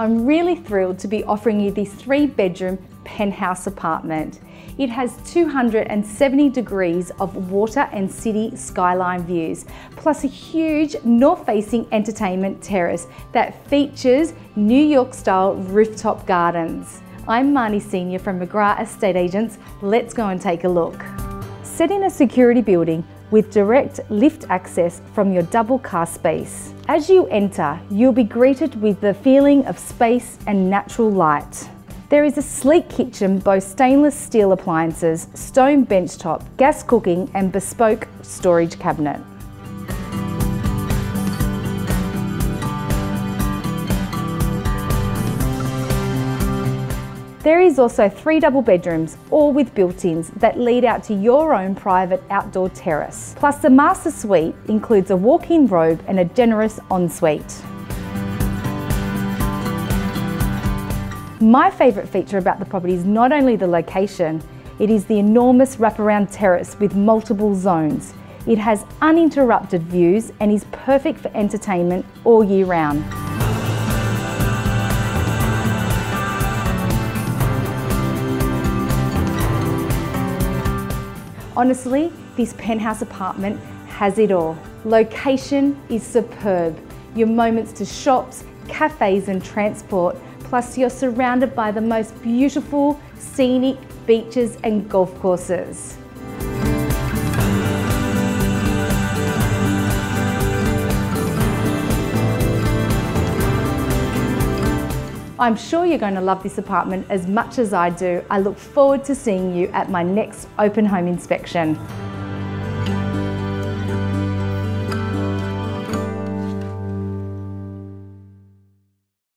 I'm really thrilled to be offering you this three bedroom penthouse apartment. It has 270 degrees of water and city skyline views, plus a huge north facing entertainment terrace that features New York style rooftop gardens. I'm Marnie Seinor from McGrath Estate Agents. Let's go and take a look. Set in a security building with direct lift access from your double car space. As you enter, you'll be greeted with the feeling of space and natural light. There is a sleek kitchen, both stainless steel appliances, stone benchtop, gas cooking and bespoke storage cabinet. There is also three double bedrooms, all with built-ins that lead out to your own private outdoor terrace. Plus the master suite includes a walk-in robe and a generous ensuite. My favourite feature about the property is not only the location, it is the enormous wraparound terrace with multiple zones. It has uninterrupted views and is perfect for entertainment all year round. Honestly, this penthouse apartment has it all. Location is superb. You're moments to shops, cafes and transport, plus you're surrounded by the most beautiful scenic beaches and golf courses. I'm sure you're going to love this apartment as much as I do. I look forward to seeing you at my next open home inspection.